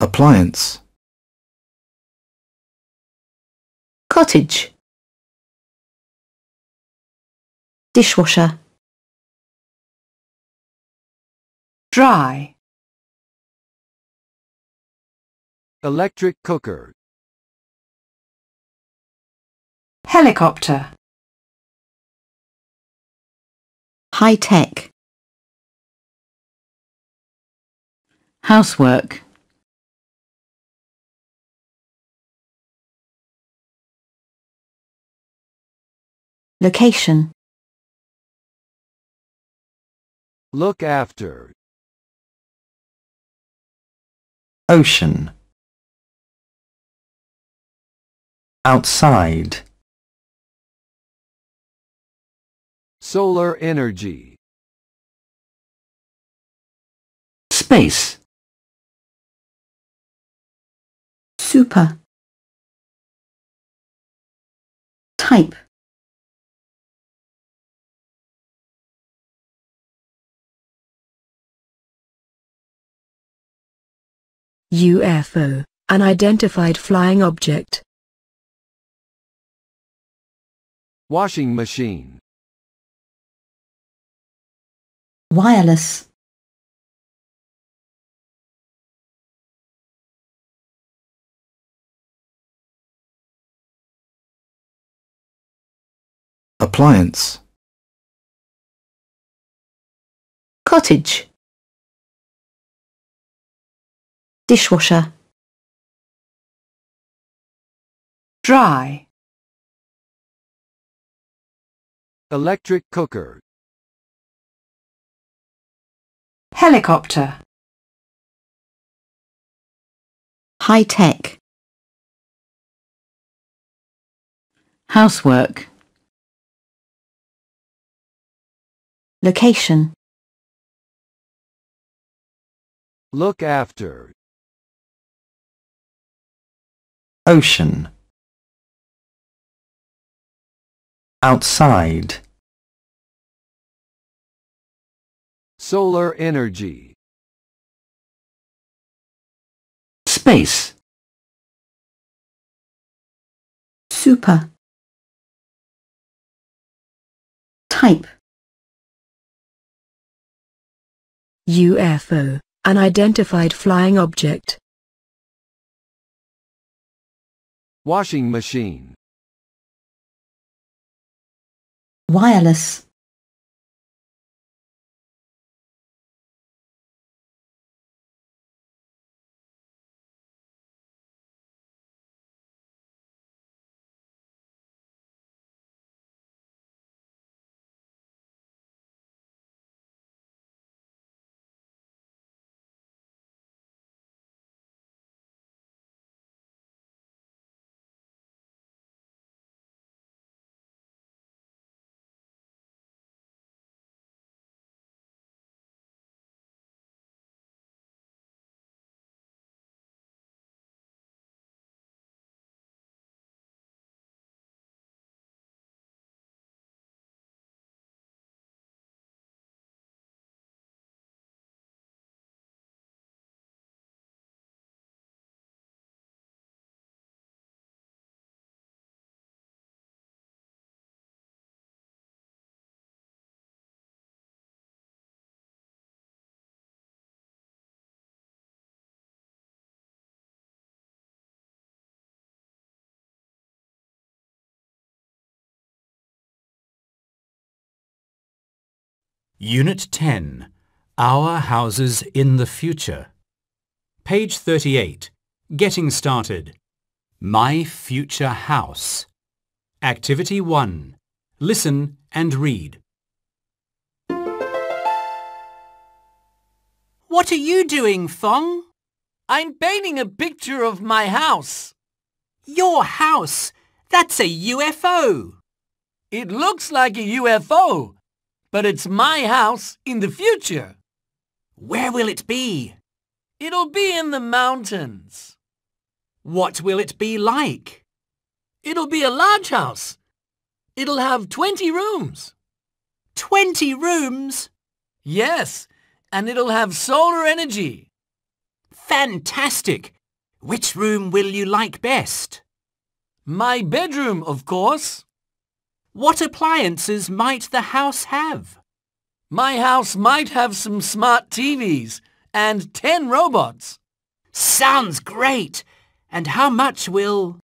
appliance, cottage, dishwasher, dry, electric cooker, helicopter, high tech, housework, location, look after, ocean. Outside. Solar energy, space. Super, type, UFO, unidentified flying object. washing machine, wireless, appliance, cottage, dishwasher, dry, electric cooker, helicopter, high tech, housework, location, look after, ocean. Outside. Solar energy, space. Super, type, UFO, unidentified flying object. Washing machine, wireless, Unit 10. Our Houses in the Future. Page 38. Getting Started. My Future House. Activity 1. Listen and read. What are you doing, Phong? I'm painting a picture of my house. Your house? That's a UFO. It looks like a UFO, but it's my house in the future. Where will it be? It'll be in the mountains. What will it be like? It'll be a large house. It'll have 20 rooms. 20 rooms? Yes, and it'll have solar energy. Fantastic! Which room will you like best? My bedroom, of course. What appliances might the house have? My house might have some smart TVs and 10 robots. Sounds great! And how much will...